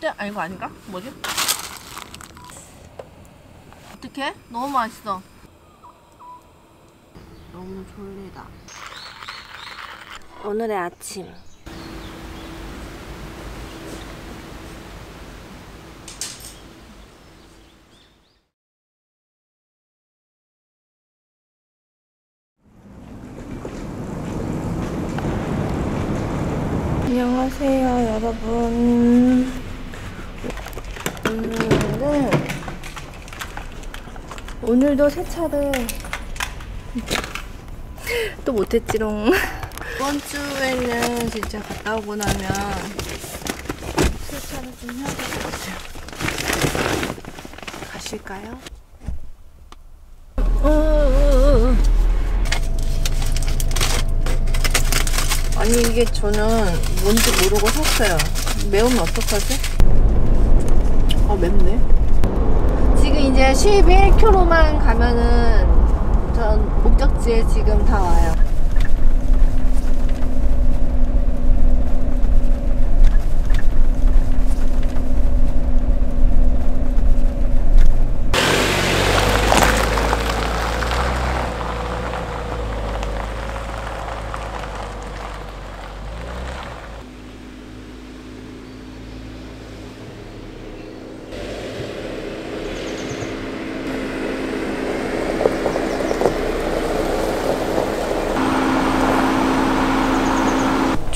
줄때 아 이거 아닌가? 뭐지? 어떡해? 너무 맛있어 너무 졸리다 오늘의 아침 안녕하세요 여러분 오늘은 오늘도 세차를 또 못했지롱 이번 주에는 진짜 갔다 오고 나면 세차를 좀 해야 될 것 같아요 가실까요? 어, 어, 어, 어. 아니 이게 저는 뭔지 모르고 샀어요 매우면 어떡하지? 아 맵네 이제 11km만 가면은 전 목적지에 지금 다 와요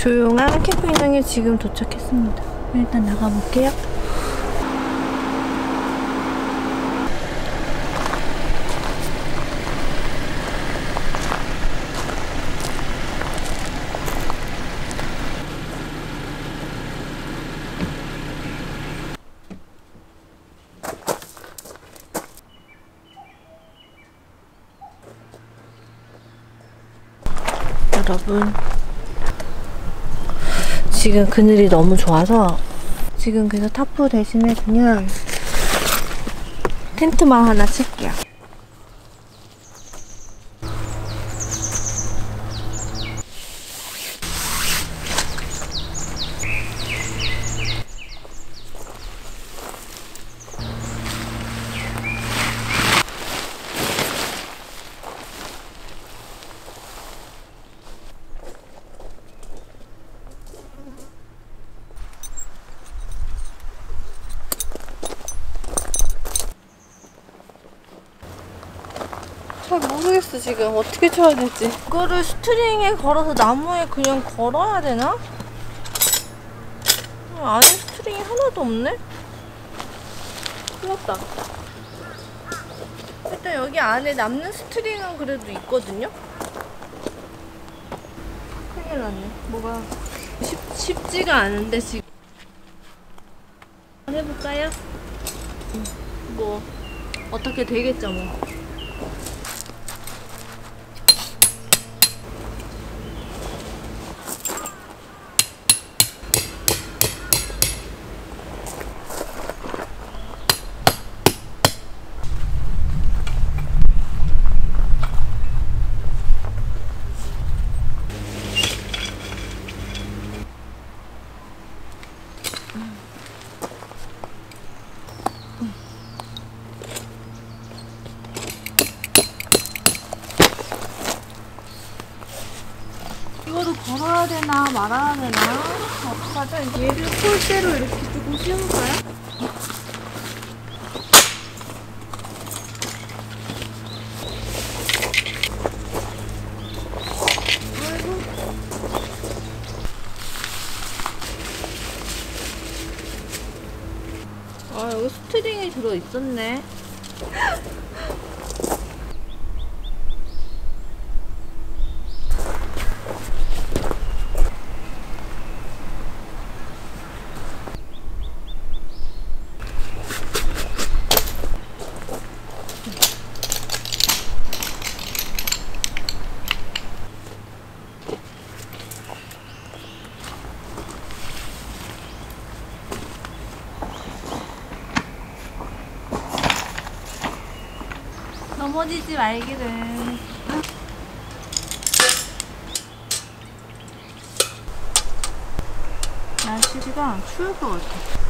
조용한 캠핑장에 지금 도착했습니다. 일단 나가볼게요. 여러분 지금 그늘이 너무 좋아서 지금 그래서 타프 대신에 그냥 텐트만 하나 칠게요. 잘 모르겠어 지금 어떻게 쳐야 될지 이거를 스트링에 걸어서 나무에 그냥 걸어야 되나? 어, 안에 스트링이 하나도 없네? 큰일 났다 일단 여기 안에 남는 스트링은 그래도 있거든요? 큰일 났네 뭐가 쉽, 쉽지가 않은데 지금 해볼까요? 뭐 어떻게 되겠죠 뭐 이거를 걸어야 말아야 되나 어떡하죠? 얘를 폴대로 이렇게 조금 씌울까요? 아 여기 스트링이 들어 있었네. 넘어지지 말기를. 날씨가 추울 것 같아.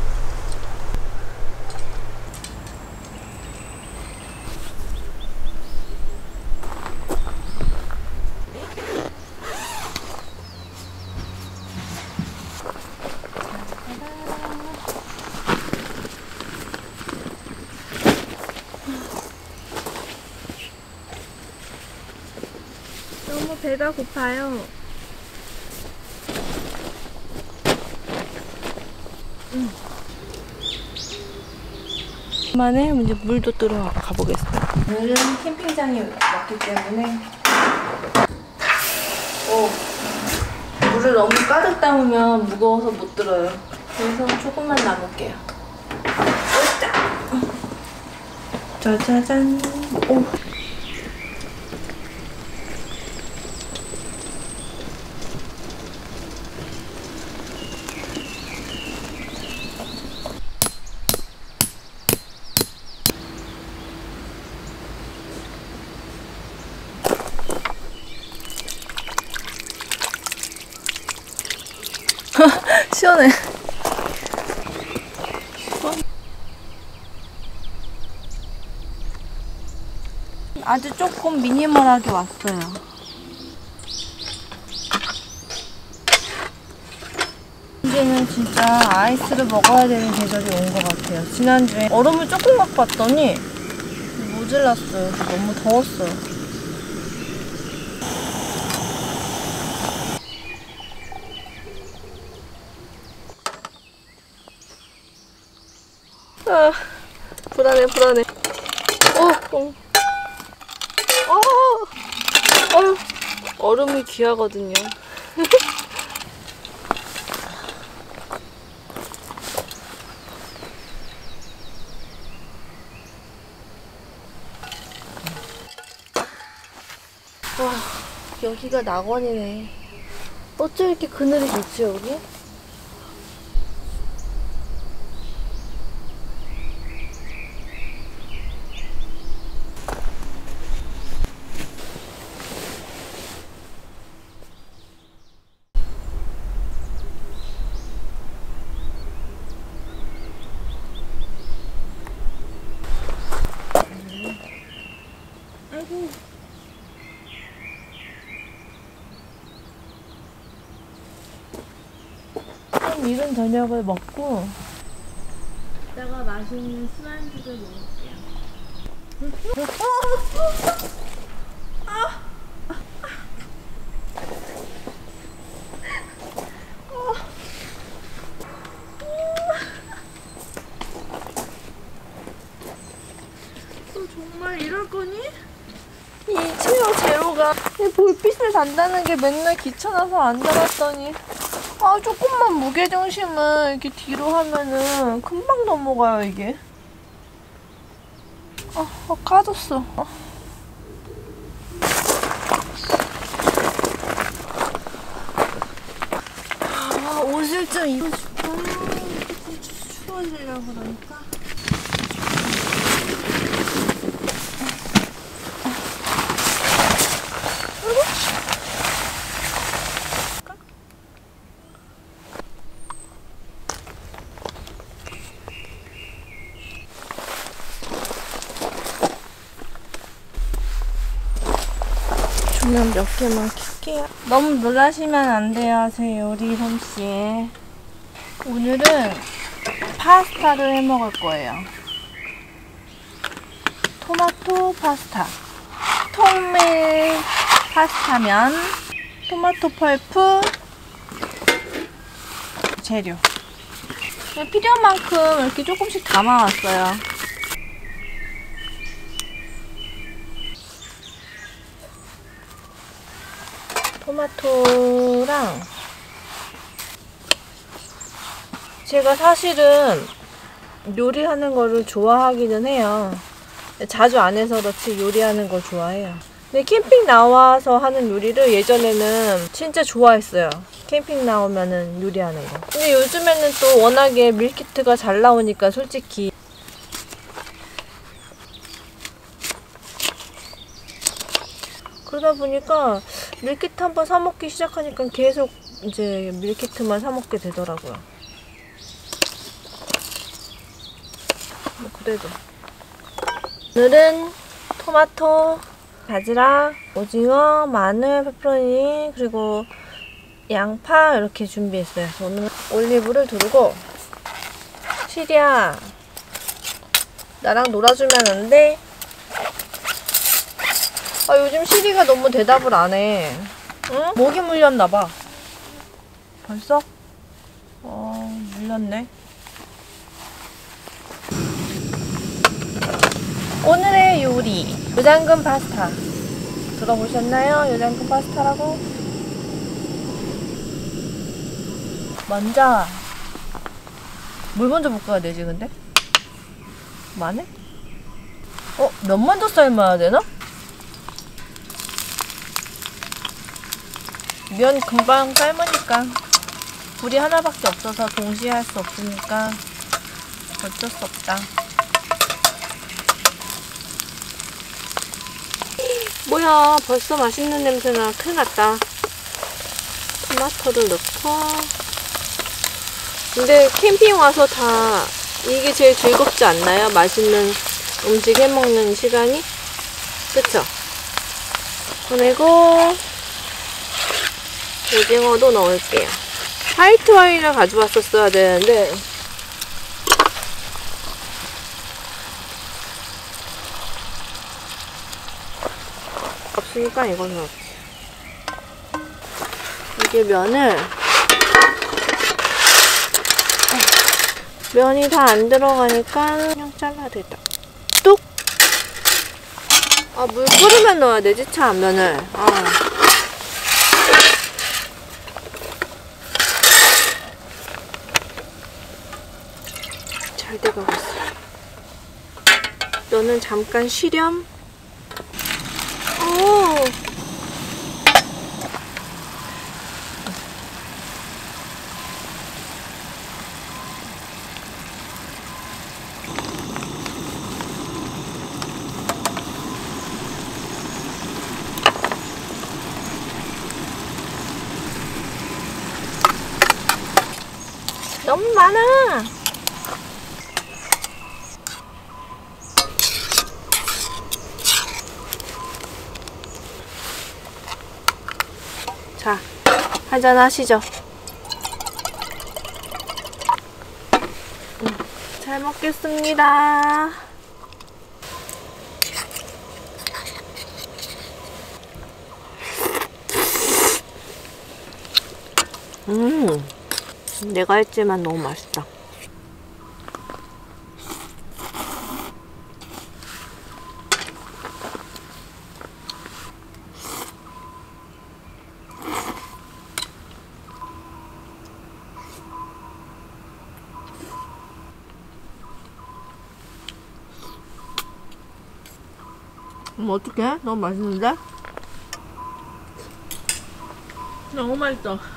너무 배가 고파요. 만에 이제 물도 뜨러 가보겠습니다. 오늘은 캠핑장이 왔기 때문에 오, 물을 너무 가득 담으면 무거워서 못 들어요. 그래서 조금만 남을게요. 짜자잔. 오. 시원해. 아주 조금 미니멀하게 왔어요. 이제는 진짜 아이스를 먹어야 되는 계절이 온 것 같아요. 지난주에 얼음을 조금 갖고 왔더니 모질랐어요. 너무 더웠어요. 아, 불안해, 불안해. 어, 어. 어, 어휴, 얼음이 귀하거든요. 와, 여기가 낙원이네. 어쩜 이렇게 그늘이 좋지, 여기? 아이고. 좀 이른 저녁을 먹고 이따가 맛있는 술안주를 먹을게요. 너 정말 이럴 거니? 이 체력 제로가 이 볼빛을 단다는 게 맨날 귀찮아서 안 달았더니 아 조금만 무게중심을 이렇게 뒤로 하면은 금방 넘어가요 이게 아, 아 까졌어 아. 아 옷을 좀 입어줄까 조금 추워지려고 그러니까 조명 몇 개만 켤게요. 너무 놀라시면 안 돼요, 제 요리 솜씨에. 오늘은 파스타를 해 먹을 거예요. 토마토 파스타. 통밀 파스타면, 토마토 펄프, 재료. 그냥 필요한 만큼 이렇게 조금씩 담아왔어요. 토마토랑 제가 사실은 요리하는 거를 좋아하기는 해요. 자주 안 해서 그렇지 요리하는 걸 좋아해요. 근데 캠핑 나와서 하는 요리를 예전에는 진짜 좋아했어요. 캠핑 나오면은 요리하는 거. 근데 요즘에는 또 워낙에 밀키트가 잘 나오니까 솔직히 그러다 보니까 밀키트 한번 사 먹기 시작하니까 계속 이제 밀키트만 사 먹게 되더라고요. 뭐 그래도 오늘은 토마토, 바지락, 오징어, 마늘, 페퍼로니 그리고 양파 이렇게 준비했어요. 오늘 올리브를 두르고 시리야 나랑 놀아주면 안 돼? 아 요즘 시리가 너무 대답을 안 해. 응? 목이 물렸나 봐. 벌써? 어 물렸네. 오늘의 요리 요장금 파스타 들어보셨나요? 요장금 파스타라고? 먼저 물 먼저 볶아야 되지 근데? 마늘? 어? 면 먼저 삶아야 되나? 면 금방 삶으니까 불이 하나밖에 없어서 동시에 할 수 없으니까 어쩔 수 없다. 뭐야 벌써 맛있는 냄새나 큰일 났다. 토마토를 넣고 근데 캠핑 와서 다 이게 제일 즐겁지 않나요? 맛있는 음식 해먹는 시간이? 그쵸? 그리고 오징어도 넣을게요. 화이트 와인을 가져왔었어야 되는데 없으니까 이걸 넣을게. 이게 면을 면이 다 안 들어가니까 그냥 잘라야 되겠다. 뚝! 아, 물 끓으면 넣어야 되지, 참, 면을. 아. 잘 돼가고 있어. 너는 잠깐 쉬렴. 오! 너무 많아. 자, 한잔 하시죠. 음, 잘 먹겠습니다. 음. 내가 했지만 너무 맛있다. 음, 어떡해? 너무 맛있는데? 너무 맛있어.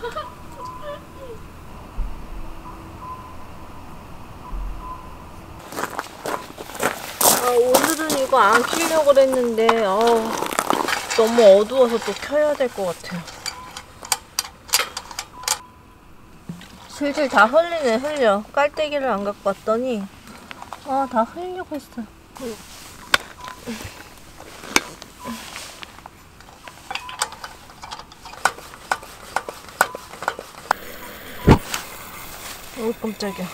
아, 오늘은 이거 안 키려고 그랬는데, 어, 너무 어두워서 또 켜야 될 것 같아요. 슬슬 다 흘리네, 흘려. 깔때기를 안 갖고 왔더니, 아, 다 흘리려고 했어. 깜짝이야.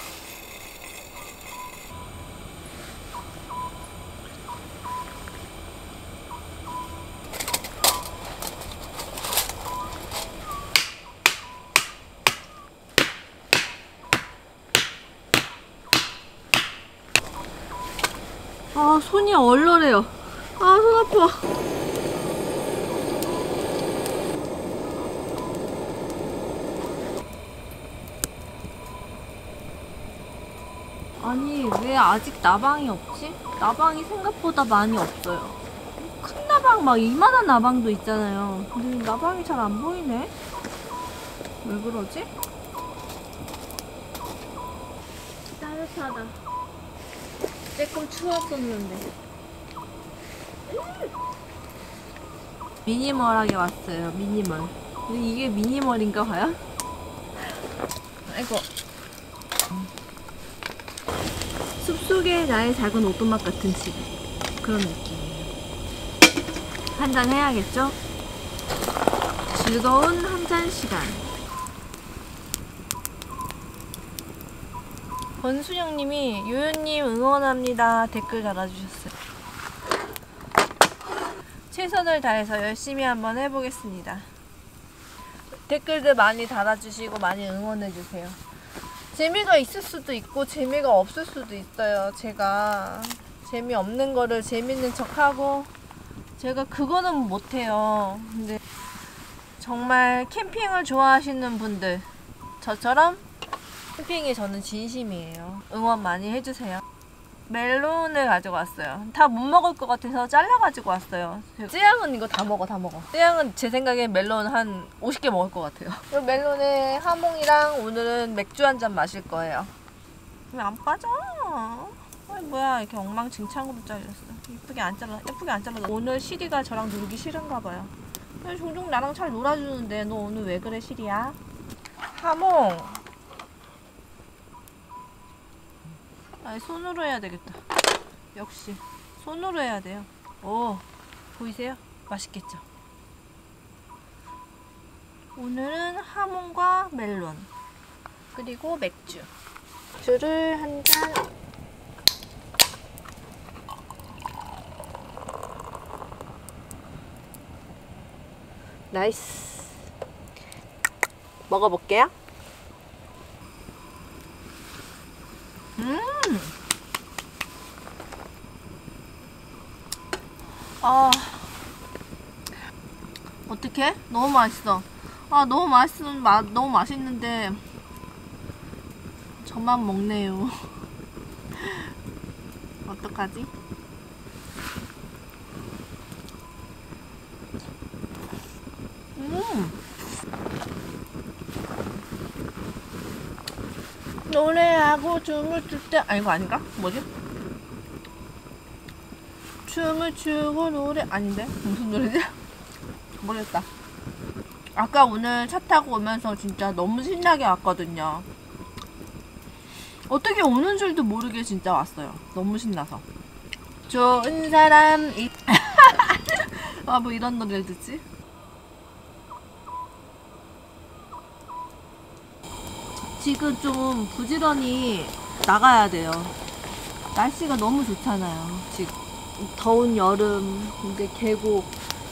아, 손이 얼얼해요. 아, 손 아파. 아직 나방이 없지? 나방이 생각보다 많이 없어요. 큰 나방, 막 이만한 나방도 있잖아요. 근데 나방이 잘 안 보이네? 왜 그러지? 따뜻하다. 조금 추웠었는데. 미니멀하게 왔어요. 미니멀. 이게 미니멀인가 봐요? 아이고. 숲속의 나의 작은 오두막 같은 집. 그런 느낌이에요. 한 잔 해야겠죠? 즐거운 한 잔 시간. 권순영님이 요요님 응원합니다 댓글 달아주셨어요. 최선을 다해서 열심히 한번 해보겠습니다. 댓글들 많이 달아주시고 많이 응원해주세요. 재미가 있을 수도 있고 재미가 없을 수도 있어요. 제가 재미없는 거를 재밌는 척하고 제가 그거는 못해요. 근데 정말 캠핑을 좋아하시는 분들 저처럼 캠핑에 저는 진심이에요. 응원 많이 해주세요. 멜론을 가지고 왔어요. 다 못 먹을 것 같아서 잘라가지고 왔어요. 쯔양은 이거 다 먹어, 다 먹어. 쯔양은 제 생각에 멜론 한 50개 먹을 것 같아요. 그리고 멜론에 하몽이랑 오늘은 맥주 한 잔 마실 거예요. 왜 안 빠져? 아이 뭐야 이렇게 엉망진창으로 잘렸어. 예쁘게 안 잘라, 예쁘게 안 잘라. 오늘 시리가 저랑 놀기 싫은가 봐요. 종종 나랑 잘 놀아주는데 너 오늘 왜 그래 시리야? 하몽. 아 손으로 해야 되겠다. 역시 손으로 해야 돼요. 오 보이세요? 맛있겠죠? 오늘은 하몽과 멜론 그리고 맥주. 맥주를 한 잔. nice. 먹어볼게요. 음. 아. 어떡해? 너무 맛있어. 아, 너무 맛있는 맛 너무 맛있는데 저만 먹네요. 어떡하지? 음. 노래하고 춤을 출 때, 아, 이거 아닌가? 뭐지? 춤을 추고 노래, 아닌데? 무슨 노래지? 모르겠다. 아까 오늘 차 타고 오면서 진짜 너무 신나게 왔거든요. 어떻게 오는 줄도 모르게 진짜 왔어요. 너무 신나서. 좋은 사람 이. 아, 뭐 이런 노래를 듣지? 지금 좀 부지런히 나가야 돼요. 날씨가 너무 좋잖아요. 지금 더운 여름, 이제 계곡.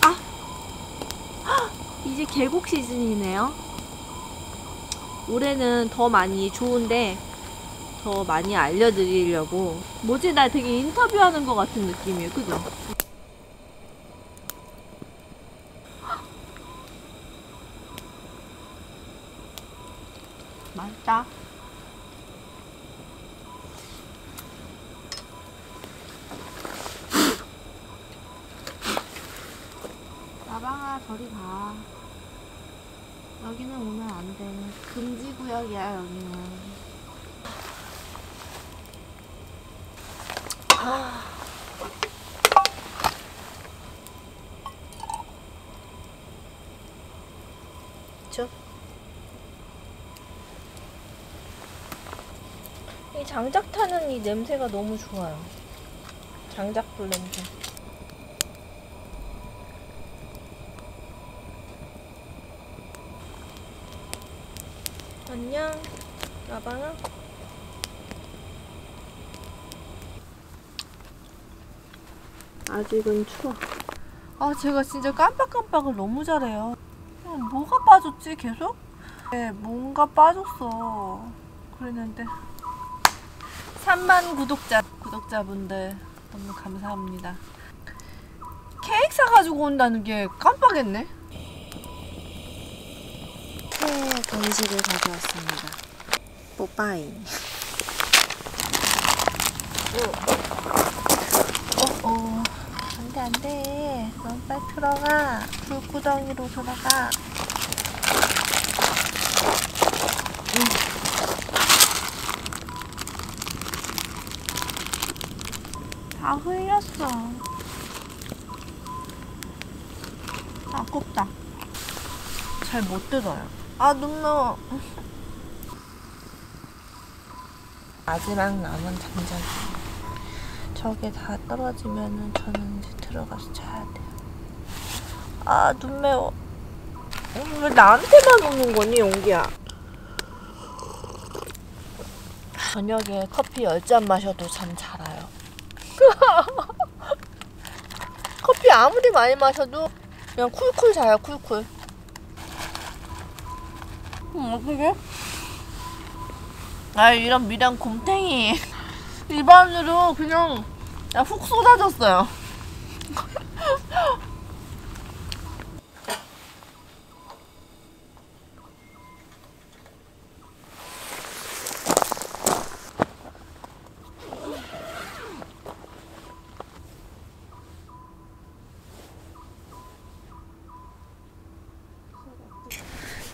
아! 헉! 이제 계곡 시즌이네요. 올해는 더 많이 좋은데 더 많이 알려드리려고. 뭐지? 나 되게 인터뷰하는 것 같은 느낌이에요. 그죠? 맛있다. 나방아 저리 가. 여기는 오면 안 돼. 금지 구역이야 여기는. 아. 저. 이 장작 타는 이 냄새가 너무 좋아요. 장작불 냄새. 안녕, 나방아. 아직은 추워. 아, 제가 진짜 깜빡깜빡을 너무 잘해요. 어, 뭐가 빠졌지, 계속? 네, 뭔가 빠졌어. 그랬는데. 3만 구독자, 구독자분들 너무 감사합니다. 케이크 사가지고 온다는 게 깜빡했네. 새 간식을 가져왔습니다. 뽀빠이. 어, 어. 안 돼, 안 돼. 넌 빨리 들어가. 불구덩이로 들어가. 다 흘렸어. 아깝다. 잘못 들어요. 아, 눈 매워. 마지막 남은 장작이. 저게 다 떨어지면은 저는 이제 들어가서 자야 돼요. 아, 눈 매워. 음, 왜 나한테만 오는 거니, 연기야? 저녁에 커피 10잔 마셔도 잠잘 커피 아무리 많이 마셔도 그냥 쿨쿨 자요, 쿨쿨. 음, 어떡해? 아, 이런 미량 곰탱이. 입안으로 그냥 훅 쏟아졌어요.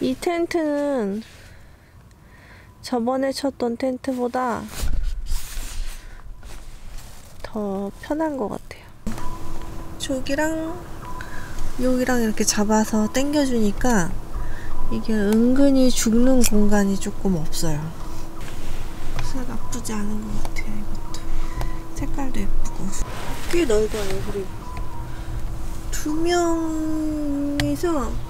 이 텐트는 저번에 쳤던 텐트보다 더 편한 것 같아요. 저기랑 여기랑 이렇게 잡아서 당겨주니까 이게 은근히 죽는 공간이 조금 없어요. 그래서 나쁘지 않은 것 같아요, 이것도. 색깔도 예쁘고. 꽤 넓어요, 그리고. 두 명이서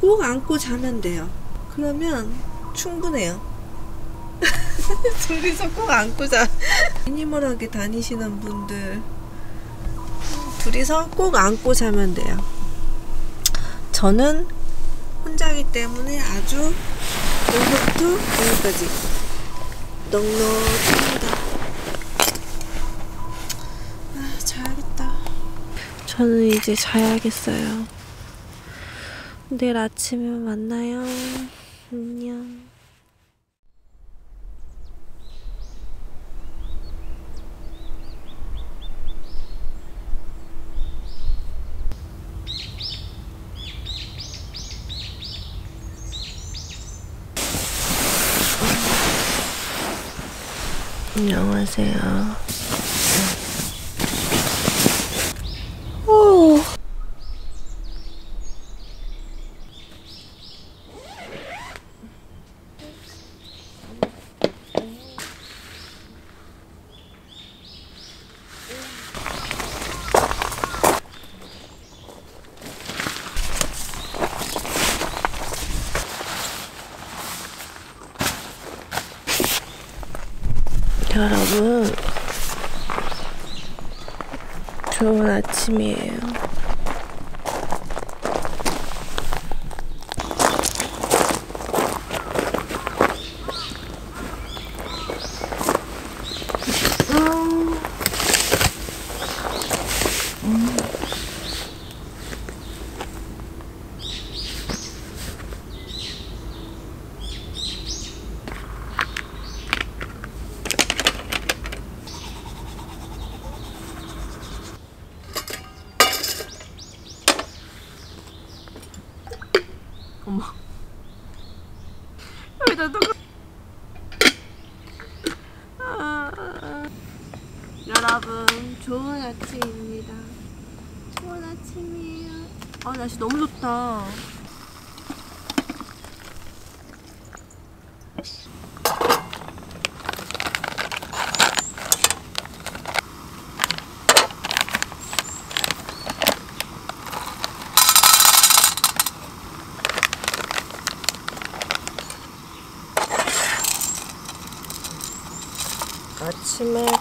꼭 안고 자면 돼요. 그러면 충분해요. 둘이서 꼭 안고 자. 미니멀하게 다니시는 분들 둘이서 꼭 안고 자면 돼요. 저는 혼자기 때문에 아주 여기부터 여기까지 넉넉합니다. 아, 자야겠다. 저는 이제 자야겠어요. 내일 아침에 만나요. 안녕. 안녕하세요.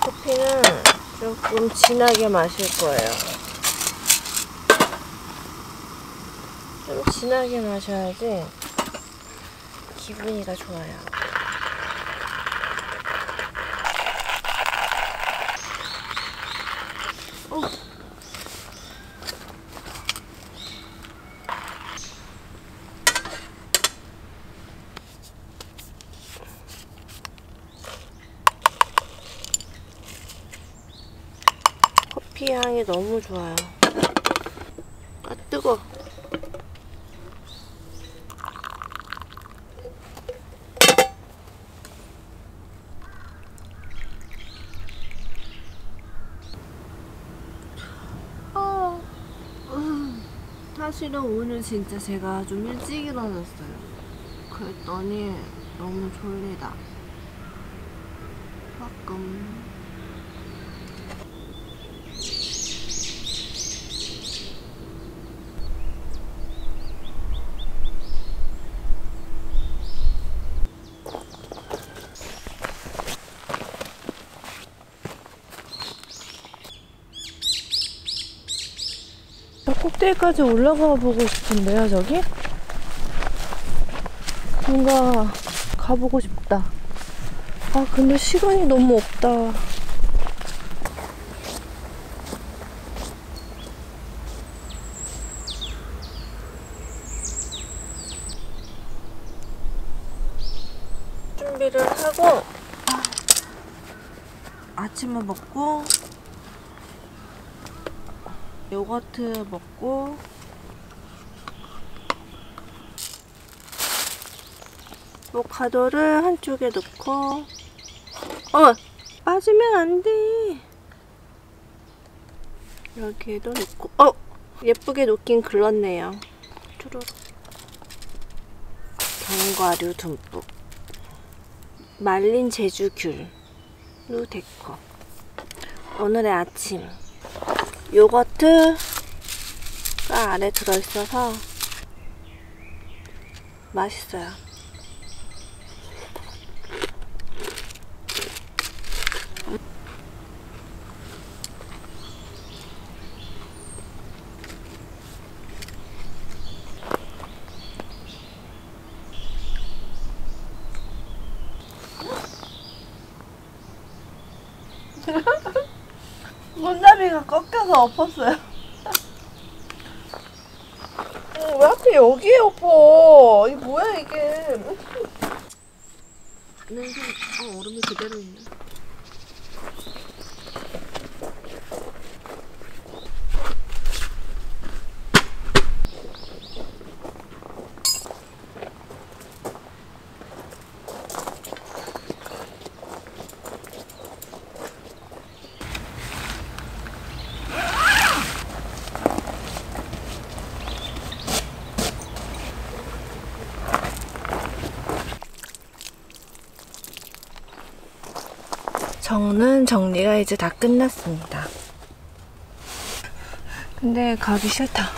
커피는 조금 진하게 마실 거예요. 좀 진하게 마셔야지 기분이 더 좋아요. 너무 좋아요. 아 뜨거. 어, 음, 사실은 오늘 진짜 제가 좀 일찍 일어났어요. 그랬더니 너무 졸리다. 볶음. 꼭대기까지 올라가 보고 싶은데요, 저기? 뭔가 가보고 싶다. 아, 근데 시간이 너무 없다. 준비를 하고 아침을 먹고 요거트 먹고 아보카도를 한쪽에 넣고. 어 빠지면 안돼. 여기에도 넣고. 어 예쁘게 놓긴 글렀네요. 쭈루룩 견과류 듬뿍. 말린 제주귤로 데코. 오늘의 아침 요거트가 안에 들어있어서 맛있어요. 손잡이가 꺾여서 엎었어요. 어, 왜 하필 여기에 엎어? 이게 뭐야 이게? 냄새, 어 얼음이 그대로 있네. 정는 정리가 이제 다 끝났습니다. 근데 가기 싫다.